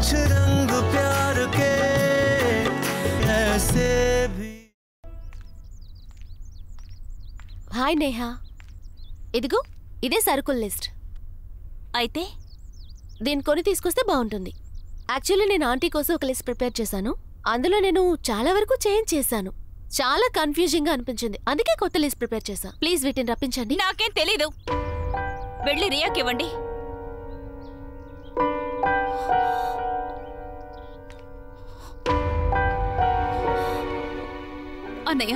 कुछ रंग प्यार के ऐसे भी హాయ్ నేహా ఇదిగో ఇదే సరుకుల లిస్ట్ అయితే దీన్ని కొని తీసుకొస్తే బాగుంటుంది యాక్చువల్లీ నేను ఆంటీ కోసం ఒక లిస్ట్ ప్రిపేర్ చేశాను అందులో నేను చాలా వరకు చేంజ్ చేశాను చాలా కన్ఫ్యూజింగ్ గా అనిపించింది అందుకే కొత్త లిస్ట్ ప్రిపేర్ చేశా ప్లీజ్ వీటిని రప్పించండి నాకేం తెలీదు వెళ్ళి రియాకి ఇవ్వండి అన్నయ్య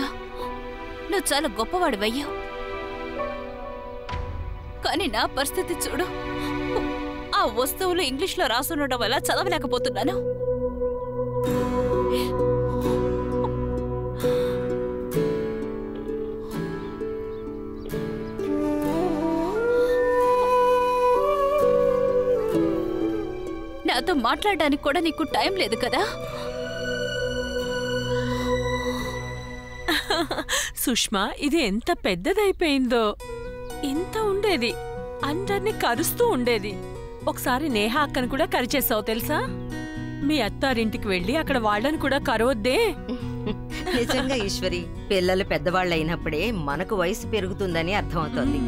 నువ్వు చాలా గొప్పవాడు అయ్యావు కానీ నా పరిస్థితి చూడు ఆ వస్తువులు ఇంగ్లీష్లో రాసుండడం వల్ల చదవలేకపోతున్నాను. నాతో మాట్లాడడానికి కూడా నీకు టైం లేదు కదా? సుష్మా ఇది ఎంత పెద్దదైపోయిందో. ఇంత ఉండేది. అందరినీ కరుస్తూ ఉండేది. ఒకసారి నేహా అక్కను కూడా కరిచేసావు తెలుసా? మీ అత్తారింటికి వెళ్ళి అక్కడ వాళ్ళని కూడా కరవద్దే. నిజంగా ఈశ్వరి పిల్లలు పెద్దవాళ్ళు అయినప్పుడే మనకు వయసు పెరుగుతుందని అర్థమవుతోంది.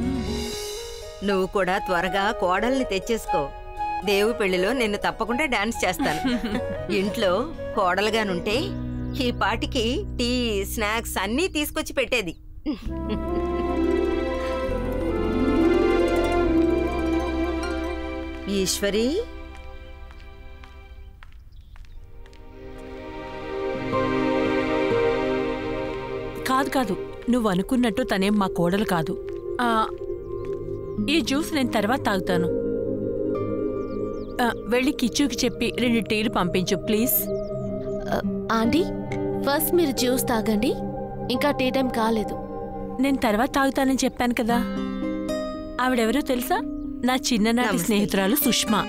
నువ్వు కూడా త్వరగా కోడల్ని తెచ్చేసుకో. దేవు పెళ్ళిలో నిన్ను తప్పకుండా డాన్స్ చేస్తాను. ఇంట్లో కోడలుగానుంటే ఈ పాటికి టీ స్నాక్స్ అన్నీ తీసుకొచ్చి పెట్టేది. ఈశ్వరి? కాదు కాదు. నువ్వు అనుకున్నట్టు తనేం మా కోడలు కాదు. ఈ జ్యూస్ నేను తర్వాత తాగుతాను. వెళ్ళి కిచ్చుకి చెప్పి రెండు టీలు పంపించు ప్లీజ్. ఆంటీ ఫస్ట్ మీరు జ్యూస్ తాగండి. ఇంకా టీ టైం కాలేదు. నేను తర్వాత తాగుతానని చెప్పాను కదా. ఆవిడెవరో తెలుసా? నా చిన్ననాటి. స్నేహితురాలు సుష్మా.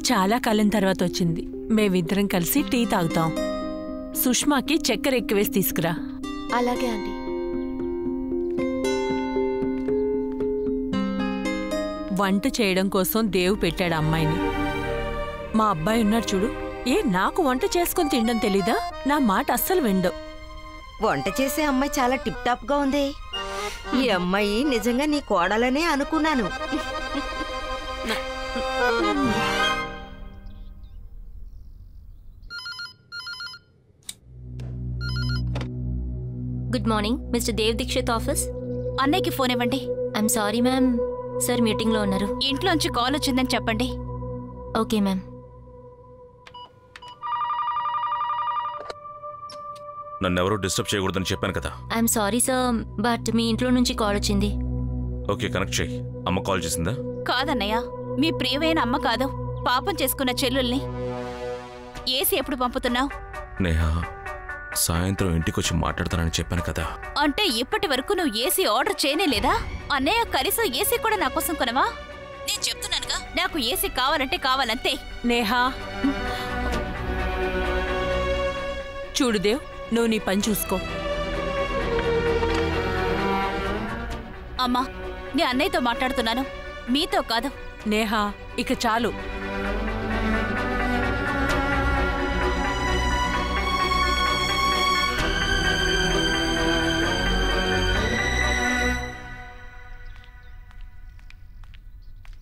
చాలా కాలం తర్వాత వచ్చింది. మేమిద్దరం కలిసి టీ తాగుతాం. సుష్మాకి చక్కెర ఎక్కువేసి తీసుకురా. అలాగే ఆంటీ. వంట చేయడం కోసం దేవు పెట్టాడు అమ్మాయిని. మా అబ్బాయి ఉన్నాడు చూడు. ఏ నాకు వంట చేసుకొని తినడం తెలీదా? నా మాట అస్సలు విండవు వంట చేసే అమ్మాయి చాలా టిప్ టాప్గా ఉంది. ఈ అమ్మాయి నిజంగా నీ కోడలనే అనుకున్నాను. Good morning mister Dev Dikshit office. అన్నయ్యకి ఫోన్ ఇవ్వండి. I'm sorry ma'am. సార్ మీటింగ్లో ఉన్నారు. ఇంట్లోంచి కాల్ వచ్చిందని చెప్పండి. Okay ma'am. నన్ను ఎవరూ డిస్టర్బ్ చేయకూడదని చెప్పాను కదా. ఐఎమ్ సారీ సార్ బట్ మీ ఇంట్లో నుంచి కాల్ వచ్చింది. ఓకే కనెక్ట్ చేయి. అమ్మ కాల్ చేసిందా? కాదన్నయ్య మీ ప్రియమైన అమ్మ కాదు పాపం చేసుకున్న చెల్లుల్ని. ఏసి ఎప్పుడు పంపుతున్నావు? నేహా సాయంత్రం ఇంటికి వచ్చి మాట్లాడతానని చెప్పాను కదా. అంటే ఇప్పటి వరకు నువ్వు ఏసీ ఆర్డర్ చేయనే లేదా అన్నయ్య కనీసం ఏసీ కూడా నా కోసం కొనవా? నేను చెప్తున్నానుగా నాకు ఏసీ కావాలంటే కావాలంతే. నేహా. చూడు దేవ్ నువ్వు నీ పని చూసుకో. అమ్మా నీ అన్నయ్యతో మాట్లాడుతున్నాను. మీతో కాదు. నేహా ఇక చాలు.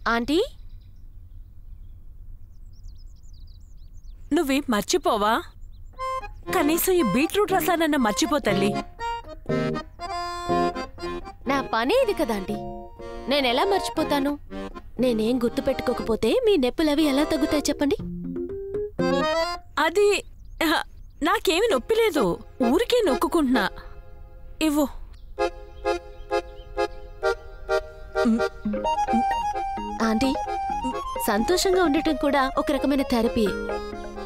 ఆంటీ? నువ్వేం మర్చిపోవా? కనీసం ఈ బీట్రూట్ రసానన్న మర్చిపో తల్లి. నా పనే ఇది కదా ఆంటీ నేను ఎలా మర్చిపోతాను? నేనేం గుర్తు పెట్టుకోకపోతే మీ నొప్పులవి ఎలా తగ్గుతాయి చెప్పండి? అది నాకేమి నొప్పి లేదు. ఊరికే నొక్కుకుంటున్నా. ఇవ్వు. ఆంటీ సంతోషంగా ఉండటం కూడా ఒక రకమైన థెరపీ.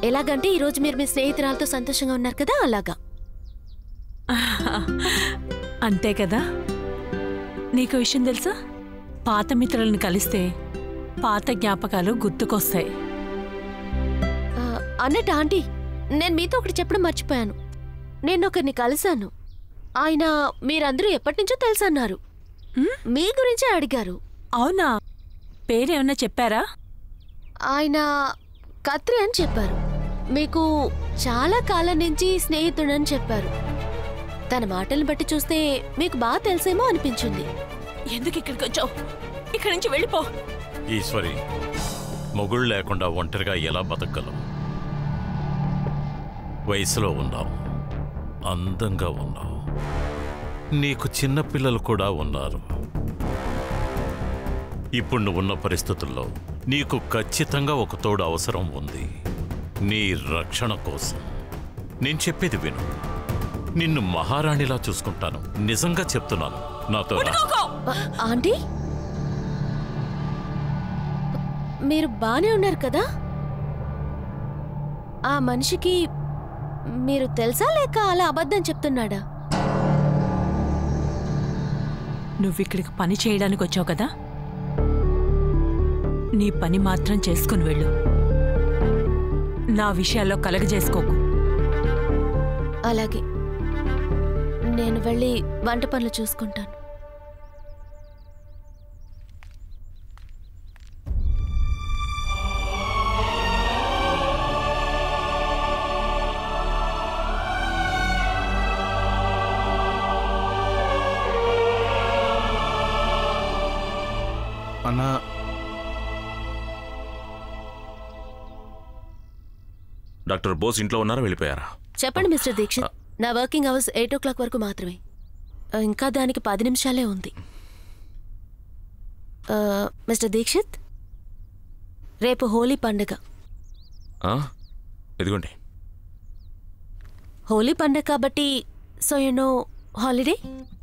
ఎలాగంటే ఈరోజు మీరు మీ స్నేహితురాలతో సంతోషంగా ఉన్నారు కదా అలాగా? అంతే కదా. నీకు విషయం తెలుసా? పాత మిత్రులను కలిస్తే పాత జ్ఞాపకాలు గుర్తుకొస్తాయి. అన్నట్టు ఆంటీ నేను మీతో ఒకటి చెప్పడం మర్చిపోయాను. నేను ఒకరిని కలిశాను. ఆయన మీరందరూ ఎప్పటి నుంచో తెలుసు అన్నారు మీ గురించే అడిగారు. అవునా? పేరేమన్నా చెప్పారా? ఆయన కత్రి అని చెప్పారు. మీకు చాలా కాలం నుంచి స్నేహితుడని చెప్పారు. తన మాటలను బట్టి చూస్తే మీకు బాగా తెలిసేమో అనిపించింది. ఎందుకు ఇక్కడికి వచ్చావు? ఇక్కడి నుంచి వెళ్ళిపో. ఈశ్వరి మొగుళ్ళు లేకుండా ఒంటరిగా ఎలా బతకగలం? వయసులో ఉన్నావు. అందంగా ఉన్నావు. నీకు చిన్న పిల్లలు కూడా ఉన్నారు. ఇప్పుడు నువ్వున్న పరిస్థితుల్లో నీకు ఖచ్చితంగా ఒక తోడు అవసరం ఉంది. నీ రక్షణ కోసం. నేను చెప్పేది విను. నిన్ను మహారాణిలా చూసుకుంటాను. నిజంగా చెప్తున్నాను. నాతో ఆంటీ? మీరు బానే ఉన్నారు కదా? ఆ మనిషికి మీరు తెలుసా లేక అలా అబద్ధం చెప్తున్నాడా? నువ్వు ఇక్కడికి పని చేయడానికి వచ్చావు కదా? నీ పని మాత్రం చేసుకుని వెళ్ళు. నా విషయాల్లో కలగజేసుకోకు. అలాగే. నేను వెళ్ళి వంట పనులు చూసుకుంటాను. అన్నా డాక్టర్ బోస్ ఇంట్లో ఉన్నారా వెళ్ళిపోయారా? చెప్పండి మిస్టర్ దీక్షిత్. నా working hours eight o'clock వరకు మాత్రమే. ఇంకా దానికి పది నిమిషాలే ఉంది. మిస్టర్ దీక్షిత్? రేపు హోలీ పండుగ? ఇదిగోండి. హోలీ పండుగ కాబట్టి సో యు నో హాలిడే?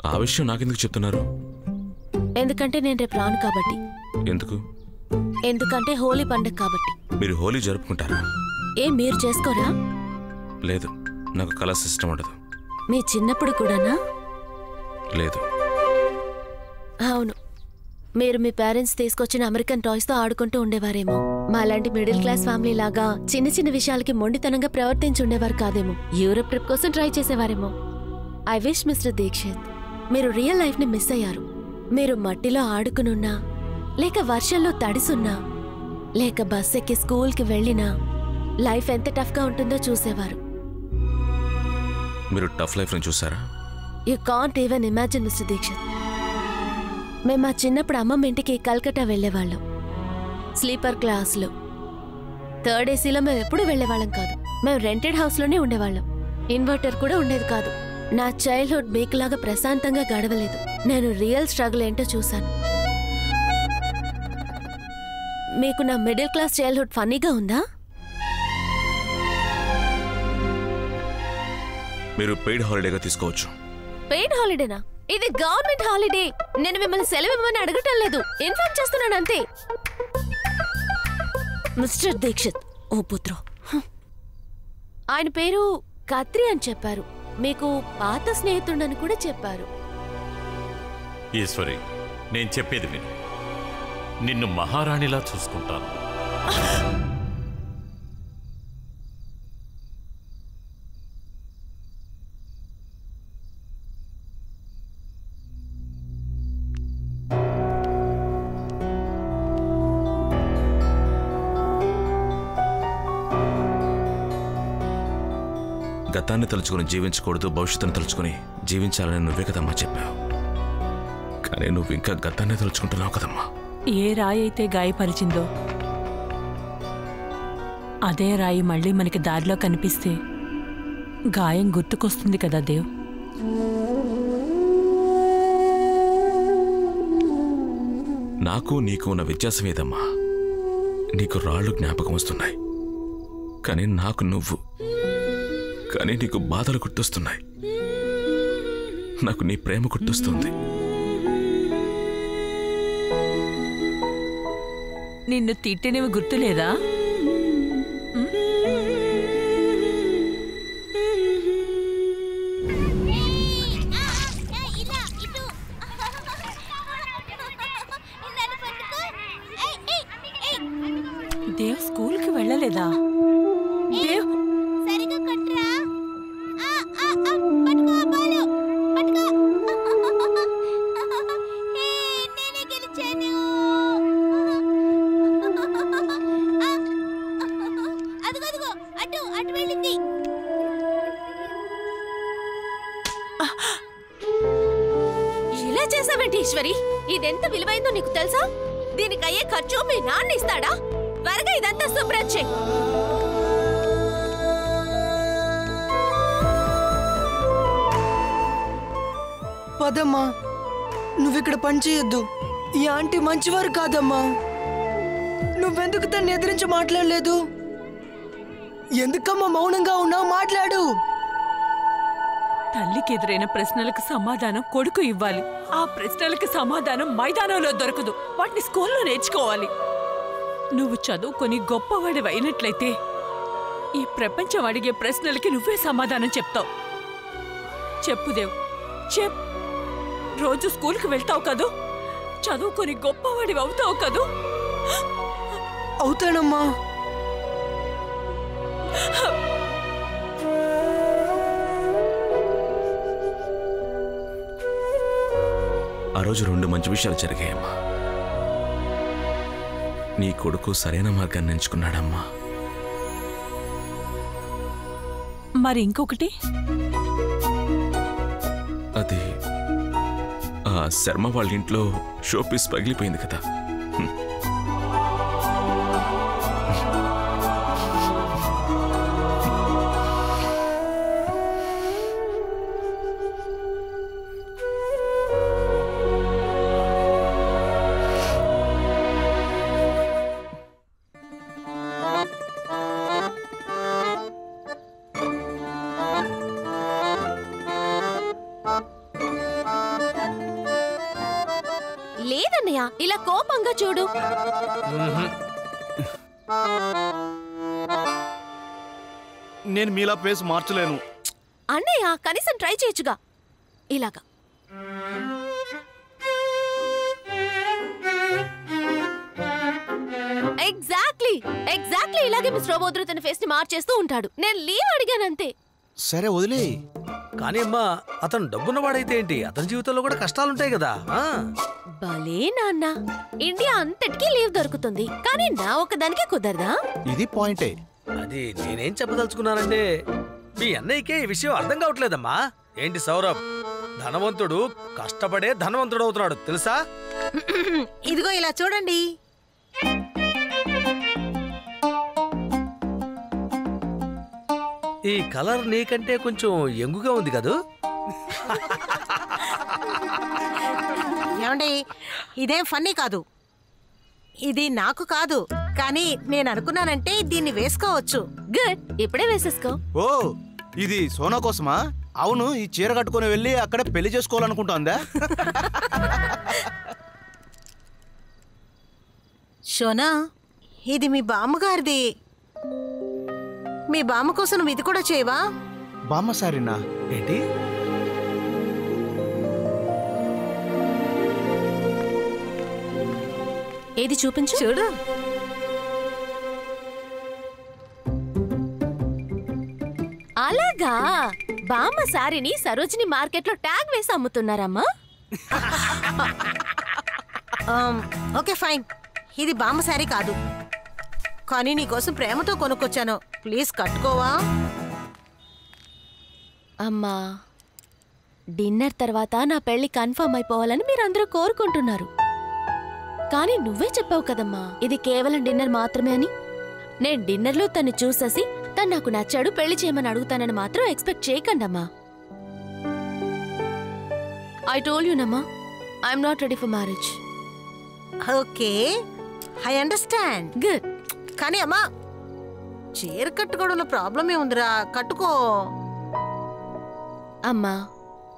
ఆ విషయం నాకెందుకు చెప్తున్నారు? ఎందుకంటే నేను రేపు రాను కాబట్టి. ఎందుకు? ఎందుకంటే హోలీ పండుగ కాబట్టి. మీరు హోలీ జరుపుకుంటారా? ఏం మీరు చేసుకోరా? లేదు నాకు కలర్ సిస్టమ్ ఉండదు. మీ చిన్నప్పుడు కూడానా? లేదు. అవును. మీరు మీ పేరెంట్స్ తీసుకొచ్చిన అమెరికన్ టాయ్స్తో ఆడుకుంటూ ఉండేవారేమో. మాలాంటి మిడిల్ క్లాస్ ఫ్యామిలీ లాగా చిన్న చిన్న విషయాలకి మొండితనంగా ప్రవర్తించి ఉండేవారు కాదేమో. యూరప్ ట్రిప్ కోసం ట్రై చేసేవారేమో. ఐ విష్ మిస్టర్ దీక్షిత్ మీరు రియల్ లైఫ్ని మిస్ అయ్యారు. మీరు మట్టిలో ఆడుకునున్నా లేక వర్షంలో తడిసున్నా లేక బస్ ఎక్కి స్కూల్కి వెళ్ళినా లైఫ్ ఎంత టఫ్గా ఉంటుందో చూసేవారు. మీరు టఫ్ లైఫ్ని చూసారా? You can't even imagine mister Dikshit. మేము మా చిన్నప్పుడు అమ్మమ్మ ఇంటికి కల్కటా వెళ్ళేవాళ్ళం. స్లీపర్ క్లాస్లో. థర్డ్ ఏసీలో మేము ఎప్పుడూ వెళ్ళేవాళ్ళం కాదు. మేము రెంటెడ్ హౌస్లోనే ఉండేవాళ్ళం. ఇన్వర్టర్ కూడా ఉండేది కాదు. నా చైల్డ్హుడ్ మీకులాగా ప్రశాంతంగా గడవలేదు. నేను రియల్ స్ట్రగుల్ ఏంటో చూశాను. మీకు నా మిడిల్ క్లాస్ చైల్డ్హుడ్ ఫన్నీగా ఉందా? మీరు పెయిడ్ హాలిడేగా తీసుకోవచ్చు. పెయిడ్ హాలిడేనా ఇది గవర్నమెంట్ హాలిడే నేను మిమ్మల్ని సెలవు ఇవ్వమని అడగటం లేదు. ఇన్ఫార్మ్ చేస్తున్నాను అంతే. మిస్టర్ దీక్షిత్ ఓ పుత్రో. ఆయన పేరు కత్రి అని చెప్పారు. మీకు పాత స్నేహితుడని కూడా చెప్పారు. ఈశ్వరి నేను చెప్పేది విను. నిన్ను మహారాణిలా చూసుకుంటాను. తలుచుకుని జీవించకూడదు భవిష్యత్తును తలుచుకుని జీవించాలని నువ్వే కదమ్మా చెప్పావు. కానీ నువ్వు ఇంకా గతాన్ని తలుచుకుంటున్నావు కదమ్మా. ఏ రాయి అయితే గాయపరిచిందో అదే రాయి మళ్ళీ మనకి దారిలో కనిపిస్తే గాయం గుర్తుకొస్తుంది కదా దేవ్. నాకు నీకు ఉన్న వ్యత్యాసం ఏదమ్మా నీకు రాళ్ళు జ్ఞాపకం వస్తున్నాయి. కానీ నాకు నువ్వు కానీ నీకు బాధలు గుర్తొస్తున్నాయి. నాకు నీ ప్రేమ గుర్తొస్తుంది. నిన్ను తిట్టినవి గుర్తులేదా? దేవ్ స్కూల్కి వెళ్ళలేదా? నీకు తెలుసా? దీనికి అయ్యే ఖర్చు మీ నాన్న ఇస్తాడా? త్వరగా ఇదంతా శుభ్రం చెయ్యి. పదమ్మా నువ్విక్కడ పని చేయొద్దు. ఈ ఆంటీ మంచివారు కాదమ్మా. నువ్వెందుకు తను ఎదిరించి మాట్లాడలేదు? ఎందుకమ్మా మౌనంగా ఉన్నావు? మాట్లాడు. తల్లికి ఎదురైన ప్రశ్నలకు సమాధానం కొడుకు ఇవ్వాలి. ఆ ప్రశ్నలకు సమాధానం మైదానంలో దొరకదు. వాటిని స్కూల్లో నేర్చుకోవాలి. నువ్వు చదువుకొని గొప్పవాడి అయినట్లయితే ఈ ప్రపంచం అడిగే ప్రశ్నలకి నువ్వే సమాధానం చెప్తావు. చెప్పుదేవ్ చెప్ రోజు స్కూల్కి వెళ్తావు కదూ? చదువుకొని గొప్పవాడి అవుతావు కదూ? అవుతానమ్మా. ఆ రోజు రెండు మంచి విషయాలు జరిగాయమ్మా. నీ కొడుకు సరైన మార్గాన్ని ఎంచుకున్నాడమ్మా. మరి ఇంకొకటి? అది ఆ శర్మ వాళ్ళ ఇంట్లో షోపీస్ పగిలిపోయింది కదా. నేను మీలా ఫేస్ మార్చలేను. అన్నయ్య కనీసం ట్రై చేయొచ్చుగా. ఇలాగా. ఎగ్జాక్ట్లీ ఎగ్జాక్ట్లీ ఇలాగే మిస్ రోబోద్రు తన ఫేస్ని మార్చేస్తూ ఉంటాడు. నేను లీవ్ అడిగానంతే. సరే వదిలే. కానీ అమ్మా అతను డబ్బున్నవాడైతే ఏంటి? అతని జీవితంలో కూడా కష్టాలుంటాయి కదా. ఆ? భలే నాన్న. ఇండియా అంతటికీ లీవ్ దొరుకుతుంది. కానీ నా ఒక్కదానికి కుదరదా? ఇది పాయింటే అది నేనేం చెప్పదలుచుకున్నానంటే మీ అన్నయ్యకే ఈ విషయం అర్థం కావట్లేదమ్మా. ఏంటి సౌరభ్? ధనవంతుడు కష్టపడే ధనవంతుడు అవుతున్నాడు తెలుసా? ఇదిగో ఇలా చూడండి. ఈ కలర్ నీకంటే కొంచెం ఎంగుగా ఉంది కదూ? ఏమండి ఇదేం ఫన్నీ కాదు. ఇది నాకు కాదు. కానీ నేను అనుకున్నానంటే దీన్ని వేసుకోవచ్చు. గుడ్. ఇప్పుడే వేసేసుకో. ఓ ఇది సోనా కోసమా? అవును ఈ చీర కట్టుకొని వెళ్ళి అక్కడే పెళ్ళి చేసుకోవాలనుకుంటోందా? షోనా ఇది మీ బామ్మగారిది. మీ బామ్మ కోసం నువ్వు ఇది కూడా చేయవా? బామ్మ సారీనా? ఏంటి? ఏది చూపించు? చూడు. అలాగా బామ్మ సారీని సరోజిని మార్కెట్లో ట్యాగ్ వేసి అమ్ముతున్నారమ్మా? Okay fine. ఇది బామ్మ శారీ కాదు. కానీ నీకోసం ప్రేమతో కొనుక్కొచ్చాను. ప్లీజ్ కట్టుకోవా? అమ్మా డిన్నర్ తర్వాత నా పెళ్ళి కన్ఫర్మ్ అయిపోవాలని మీరందరూ కోరుకుంటున్నారు. కానీ నువ్వే చెప్పావు కదమ్మా ఇది కేవలం డిన్నర్ మాత్రమే అని. నేను డిన్నర్లో తన్ని చూసేసి తను నాకు నచ్చాడు పెళ్ళి చేయమని అడుగుతానని మాత్రం ఎక్స్పెక్ట్ చేయకండమ్మా. I told యూనమ్మా I'm not ready for marriage okay. I understand good కానీ అమ్మా చీర కట్టుకోవడంలో ప్రాబ్లం ఏముందిరా కట్టుకో. అమ్మా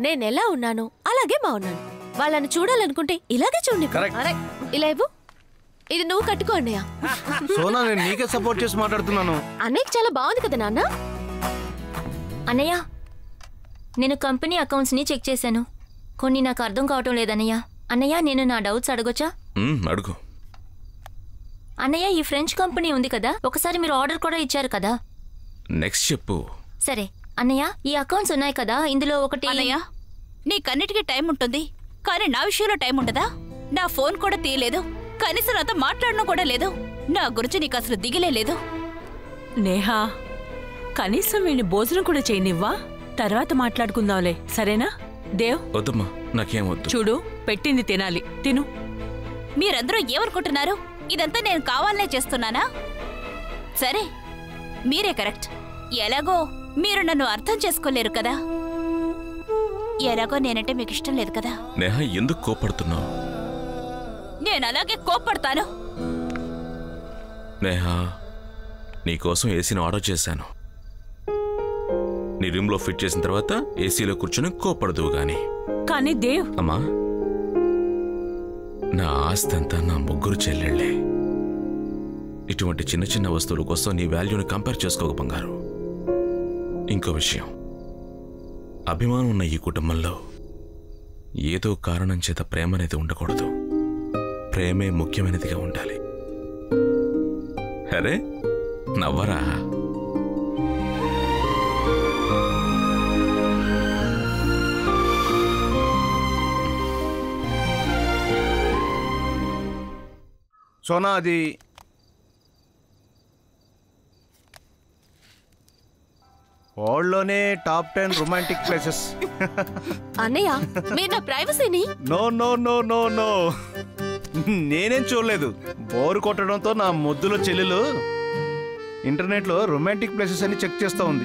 నేనెలా ఉన్నాను అలాగే బాగున్నాను వాళ్ళని చూడాలనుకుంటే ఇలాగే చూడండి. ఇలా ఇవ్వు. ఇది నువ్వు కట్టుకో అన్నయ్య. సోనా నేను నీకే సపోర్ట్ చేసి మాట్లాడుతున్నాను. అన్నయ్యకి చాలా బాగుంది కదా నాన్న? అన్నయ్య నేను కంపెనీ అకౌంట్స్ని చెక్ చేశాను. కొన్ని నాకు అర్థం కావటం లేదన్నయ్య. అన్నయ్య నేను నా డౌట్స్ అడగొచ్చా? అడుగు. అన్నయ్య ఈ ఫ్రెంచ్ కంపెనీ ఉంది కదా ఒకసారి మీరు ఆర్డర్ కూడా ఇచ్చారు కదా? నెక్స్ట్ చెప్పు. సరే అన్నయ్య ఈ అకౌంట్స్ ఉన్నాయి కదా ఇందులో ఒకటి అన్నయ్య నీకన్నిటికీ టైం ఉంటుంది కానీ నా విషయంలో టైం ఉండదా? నా ఫోన్ కూడా తీయలేదు. కనీసం నాతో మాట్లాడడం కూడా లేదు. నా గురించి నీకు అసలు దిగిలే లేదు. నేహా కనీసం వీడిని భోజనం కూడా చేయనివ్వా? తర్వాత మాట్లాడుకుందాంలే. సరేనా? దేవ్? వద్దమ్మా నాకేం వద్దు. చూడు పెట్టింది తినాలి. తిను. మీరందరూ ఏమనుకుంటున్నారు? ఇదంతా నేను కావాలనే చేస్తున్నానా? సరే మీరే కరెక్ట్. ఎలాగో మీరు నన్ను అర్థం చేసుకోలేరు కదా? ఎలాగో నేనంటే మీకు ఇష్టం లేదు కదా? నేహ ఎందుకు కోపడుతున్నావు? నేను అలాగే కోప్పడతాను. నేహా నీకోసం ఏసీని ఆర్డర్ చేశాను. నీ రూమ్లో ఫిట్ చేసిన తర్వాత ఏసీలో కూర్చొని కోపడదువు గాని. కానీ దేవ్. అమ్మా నా ఆస్తి అంతా నా ముగ్గురు చెల్లెళ్ళే. ఇటువంటి చిన్న చిన్న వస్తువుల కోసం నీ వాల్యూని కంపేర్ చేసుకోక బంగారు. ఇంకో విషయం. అభిమానం ఉన్న ఈ కుటుంబంలో ఏదో కారణం చేత ప్రేమ అనేది ఉండకూడదు. ప్రేమే ముఖ్యమైనదిగా ఉండాలి. అరే నవ్వరా? సోనా అది వరల్డ్లోనే టాప్ టెన్ రొమాంటిక్ ప్లేసెస్. అన్నయ్య మీరు నా ప్రైవసీని? No no no no no. నేనేం చూడలేదు. బోరు కొట్టడంతో నా ముద్దుల చెల్లెలు ఇంటర్నెట్లో రొమాంటిక్ ప్లేసెస్ అని చెక్ చేస్తూ ఉంది.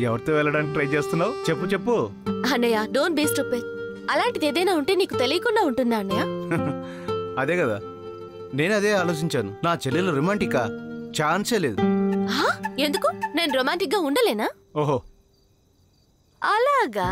ఎవరితో వెళ్ళడానికి ట్రై చేస్తున్నావు? చెప్పు చెప్పు. అన్నయ్య డోంట్ బీ స్టూపిడ్. అలాంటిది ఏదైనా ఉంటే నీకు తెలియకుండా ఉంటుందా అన్నయ్య? అదే కదా. నేను అదే ఆలోచించాను. నా చెల్లెలు రొమాంటికా? ఛాన్సే లేదు? ఎందుకు? నేను రొమాంటిక్గా ఉండలేనా? ఓహో అలాగా?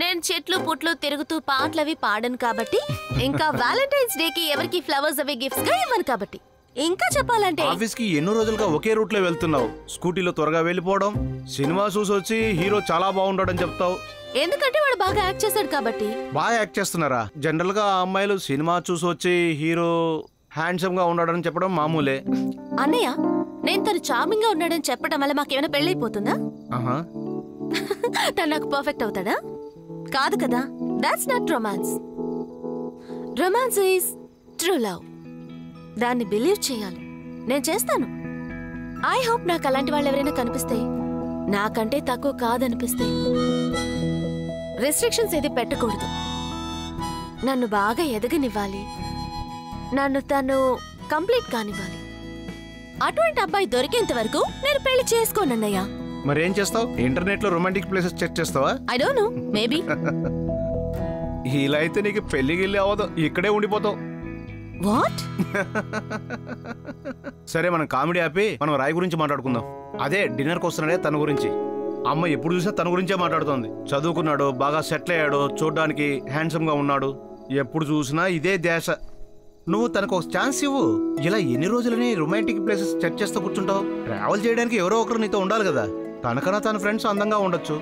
నేను చెట్లు పుట్లు తిరుగుతూ పాటలవి పాడను కాబట్టి ఇంకా వ్యాలంటైన్స్ డే కి ఎవరికి ఫ్లవర్స్ అవి గిఫ్ట్స్గా ఇవ్వను కాబట్టి. ఇంకా చెప్పాలంటే ఆఫీస్కి ఎన్నో రోజులుగా ఒకే రూట్లో వెళ్తున్నావు. స్కూటీలో త్వరగా వెళ్ళిపోవడం సినిమా చూసి వచ్చి హీరో చాలా బాగుంటాడని చెప్తావు. ఎందుకంటే వాడు బాగా యాక్ట్ చేశాడు కాబట్టి. బాగా యాక్ట్ చేస్తున్నారా? జనరల్గా అమ్మాయిలు సినిమా చూసి వచ్చి హీరో హ్యాండ్సమ్గా ఉన్నాడని చెప్పడం మామూలే. అన్నయ్య నేను తను చార్మింగ్గా ఉన్నాడని చెప్పడం వల్ల మాకేమైనా పెళ్ళైపోతుందా? తను నాకు పర్ఫెక్ట్ అవుతాడా? కాదు కదా. That's not romance romance is true love దాన్ని బిలీవ్ చేయాలి. నేను చేస్తాను. ఐ హోప్ నాకు అలాంటి వాళ్ళు ఎవరైనా కనిపిస్తే నాకంటే తక్కువ కాదనిపిస్తే రెస్ట్రిక్షన్స్ ఏది పెట్టకూడదు. నన్ను బాగా ఎదగనివ్వాలి. నన్ను తను కంప్లీట్ కానివ్వాలి. అటువంటి అబ్బాయి దొరికేంత వరకు నేను పెళ్ళి చేసుకోనన్నయ్యా. మరేం చేస్తావు? ఇంటర్నెట్లో రొమాంటిక్ ప్లేసెస్ చెక్ చేస్తావా? ఐ డోంట్ నో మేబీ ఇలా అయితే నీకు పెళ్ళి గిల్లి అవ్వదు ఇక్కడే ఉండిపోతావు. వాట్ సరే మనం కామెడీ ఆపి మనం రాయి గురించి మాట్లాడుకుందాం. అదే డిన్నర్కి వస్తున్నాడే తన గురించి. అమ్మ ఎప్పుడు చూసినా తన గురించే మాట్లాడుతోంది. చదువుకున్నాడు బాగా సెటిల్ అయ్యాడు చూడడానికి హ్యాండ్సమ్గా ఉన్నాడు. ఎప్పుడు చూసినా ఇదే దేశ నువ్వు తనకు ఒక ఛాన్స్ ఇవ్వు. ఇలా ఎన్ని రోజులని రొమాంటిక్ ప్లేసెస్ చెక్ చేస్తూ కూర్చుంటావు? ట్రావెల్ చేయడానికి ఎవరో ఒకరు నీతో ఉండాలి కదా. తనకన్నా తన ఫ్రెండ్స్ అందంగా ఉండొచ్చు.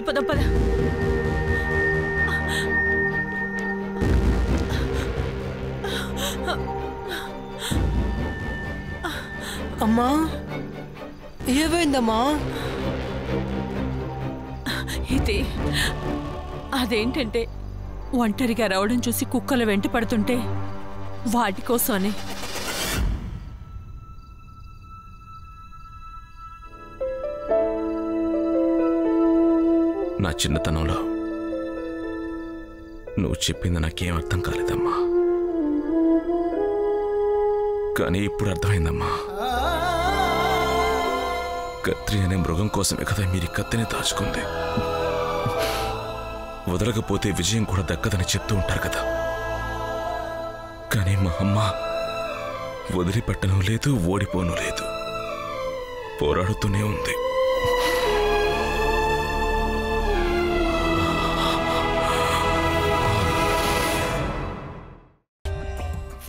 వెళ్ళిపోదాం పద. అమ్మా ఏమైందమ్మా? ఇది అదేంటంటే ఒంటరిగా రావడం చూసి కుక్కలు వెంట పడుతుంటే వాటి కోసమని. చిన్నతనంలో. నువ్వు చెప్పింది నాకేం అర్థం కాలేదమ్మా. కానీ ఇప్పుడు అర్థమైందమ్మా. కత్రి అనే మృగం కోసమే కదా మీరు కత్తిని దాచుకుంది. వదలకపోతే విజయం కూడా దక్కదని చెప్తూ ఉంటారు కదా. కానీ మా అమ్మ వదిలిపెట్టను లేదు ఓడిపోను లేదు. పోరాడుతూనే ఉంది.